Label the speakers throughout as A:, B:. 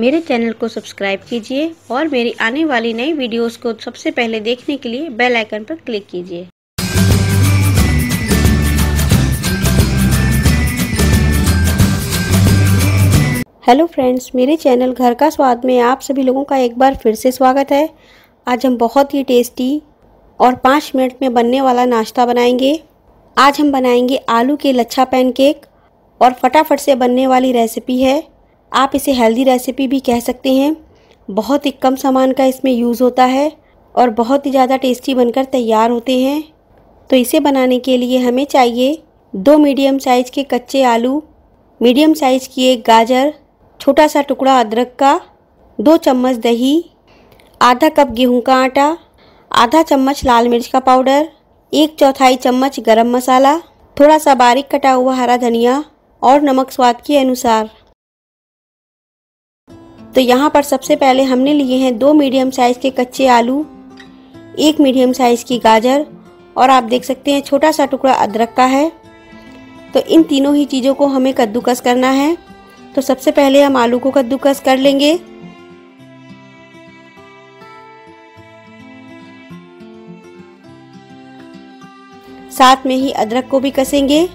A: मेरे चैनल को सब्सक्राइब कीजिए और मेरी आने वाली नई वीडियोस को सबसे पहले देखने के लिए बेल आइकन पर क्लिक कीजिए। हेलो फ्रेंड्स, मेरे चैनल घर का स्वाद में आप सभी लोगों का एक बार फिर से स्वागत है। आज हम बहुत ही टेस्टी और पाँच मिनट में बनने वाला नाश्ता बनाएँगे। आज हम बनाएँगे आलू के लच्छा पैनकेक और फटाफट से बनने वाली रेसिपी है। आप इसे हेल्दी रेसिपी भी कह सकते हैं। बहुत ही कम सामान का इसमें यूज़ होता है और बहुत ही ज़्यादा टेस्टी बनकर तैयार होते हैं। तो इसे बनाने के लिए हमें चाहिए दो मीडियम साइज़ के कच्चे आलू मीडियम साइज़ की एक गाजर, छोटा सा टुकड़ा अदरक का, दो चम्मच दही, आधा कप गेहूँ का आटा, आधा चम्मच लाल मिर्च का पाउडर एक चौथाई चम्मच गरम मसाला, थोड़ा सा बारीक कटा हुआ हरा धनिया और नमक स्वाद के अनुसार। तो यहाँ पर सबसे पहले हमने लिए हैं दो मीडियम साइज़ के कच्चे आलू, एक मीडियम साइज़ की गाजर, और आप देख सकते हैं छोटा सा टुकड़ा अदरक का है। तो इन तीनों ही चीज़ों को हमें कद्दूकस करना है। तो सबसे पहले हम आलू को कद्दूकस कर लेंगे। साथ में ही अदरक को भी कसेंगे।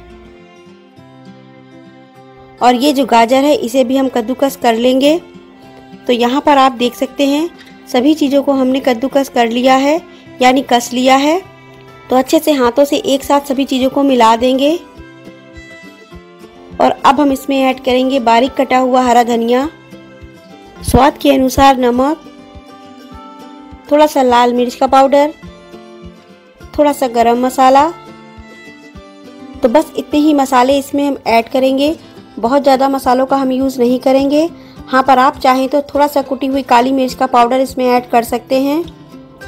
A: और ये जो गाजर है, इसे भी हम कद्दूकस कर लेंगे। तो यहाँ पर आप देख सकते हैं, सभी चीज़ों को हमने कद्दूकस कर लिया है, यानी कस लिया है। तो अच्छे से हाथों से एक साथ सभी चीज़ों को मिला देंगे। और अब हम इसमें ऐड करेंगे बारीक कटा हुआ हरा धनिया। स्वाद के अनुसार नमक, थोड़ा सा लाल मिर्च का पाउडर, थोड़ा सा गरम मसाला। तो बस इतने ही मसाले इसमें हम ऐड करेंगे। बहुत ज़्यादा मसालों का हम यूज़ नहीं करेंगे। हाँ पर आप चाहें तो थोड़ा सा कुटी हुई काली मिर्च का पाउडर इसमें ऐड कर सकते हैं।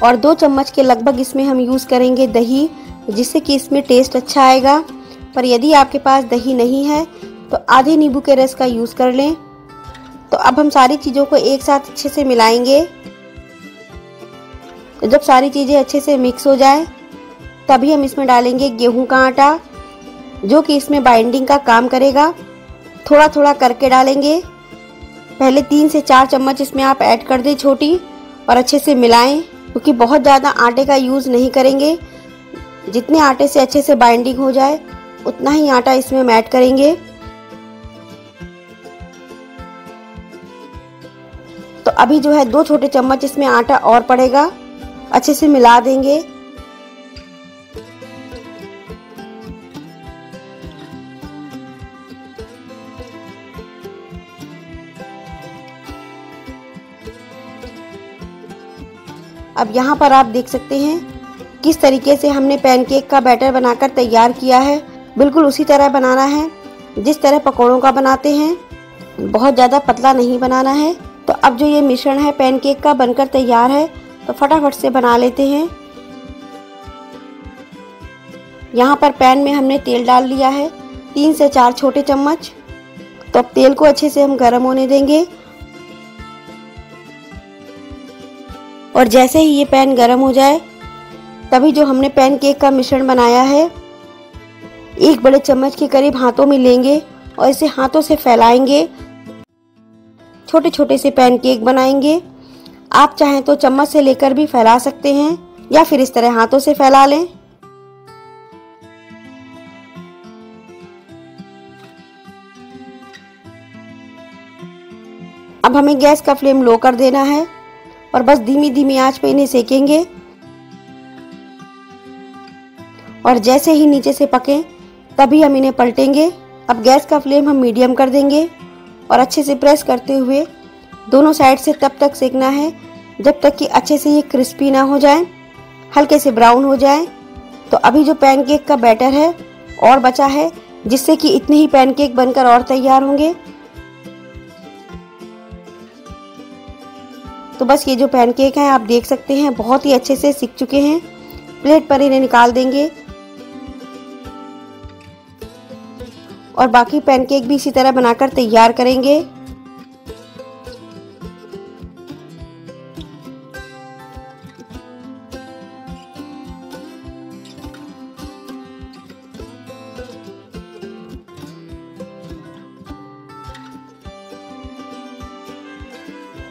A: और दो चम्मच के लगभग इसमें हम यूज़ करेंगे दही, जिससे कि इसमें टेस्ट अच्छा आएगा। पर यदि आपके पास दही नहीं है तो आधे नींबू के रस का यूज़ कर लें। तो अब हम सारी चीज़ों को एक साथ अच्छे से मिलाएँगे। तो जब सारी चीज़ें अच्छे से मिक्स हो जाए, तभी हम इसमें डालेंगे गेहूँ का आटा, जो कि इसमें बाइंडिंग का काम करेगा। थोड़ा थोड़ा करके डालेंगे। पहले तीन से चार चम्मच इसमें आप ऐड कर दें छोटी और अच्छे से मिलाएँ, क्योंकि बहुत ज़्यादा आटे का यूज़ नहीं करेंगे। जितने आटे से अच्छे से बाइंडिंग हो जाए, उतना ही आटा इसमें हम ऐड करेंगे। तो अभी जो है दो छोटे चम्मच इसमें आटा और पड़ेगा। अच्छे से मिला देंगे। अब यहाँ पर आप देख सकते हैं किस तरीके से हमने पैनकेक का बैटर बनाकर तैयार किया है। बिल्कुल उसी तरह बनाना है। जिस तरह पकौड़ों का बनाते हैं, बहुत ज़्यादा पतला नहीं बनाना है। तो अब जो ये मिश्रण है, पैनकेक का बनकर तैयार है तो फटाफट से बना लेते हैं। यहाँ पर पैन में हमने तेल डाल लिया है, तीन से चार छोटे चम्मच। तो अब तेल को अच्छे से हम गर्म होने देंगे। और जैसे ही ये पैन गर्म हो जाए, तभी जो हमने पैन केक का मिश्रण बनाया है, एक बड़े चम्मच के करीब हाथों में लेंगे और इसे हाथों से फैलाएँगे। छोटे छोटे से पैन केक बनाएँगे। आप चाहें तो चम्मच से लेकर भी फैला सकते हैं या फिर इस तरह हाथों से फैला लें। अब हमें गैस का फ्लेम लो कर देना है। और बस धीमी धीमी आँच पे इन्हें सेकेंगे। और जैसे ही नीचे से पके, तभी हम इन्हें पलटेंगे। अब गैस का फ्लेम हम मीडियम कर देंगे और अच्छे से प्रेस करते हुए दोनों साइड से तब तक सेकना है, जब तक कि अच्छे से ये क्रिस्पी ना हो जाए, हल्के से ब्राउन हो जाए। तो अभी जो पैनकेक का बैटर है और बचा है, जिससे कि इतने ही पैनकेक बनकर और तैयार होंगे तो बस ये जो पैनकेक हैं, आप देख सकते हैं, बहुत ही अच्छे से सीख चुके हैं। प्लेट पर इन्हें निकाल देंगे। और बाकी पैनकेक भी इसी तरह बनाकर तैयार करेंगे।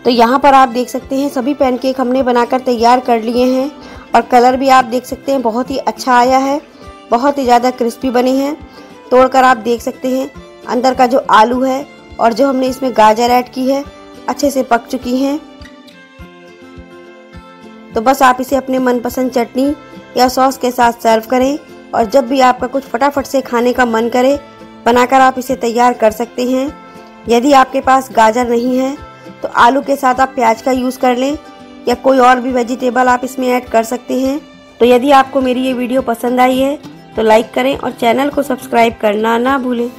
A: तो यहाँ पर आप देख सकते हैं, सभी पैनकेक हमने बनाकर तैयार कर लिए हैं और कलर भी आप देख सकते हैं, बहुत ही अच्छा आया है, बहुत ही ज़्यादा क्रिस्पी बने हैं। तोड़कर आप देख सकते हैं, अंदर का जो आलू है और जो हमने इसमें गाजर ऐड की है, अच्छे से पक चुकी हैं। तो बस आप इसे अपने मनपसंद चटनी या सॉस के साथ सर्व करें और जब भी आपका कुछ फटाफट से खाने का मन करे, बनाकर आप इसे तैयार कर सकते हैं। यदि आपके पास गाजर नहीं है तो आलू के साथ आप प्याज का यूज़ कर लें, या कोई और भी वेजिटेबल आप इसमें ऐड कर सकते हैं। तो यदि आपको मेरी ये वीडियो पसंद आई है तो लाइक करें और चैनल को सब्सक्राइब करना ना भूलें।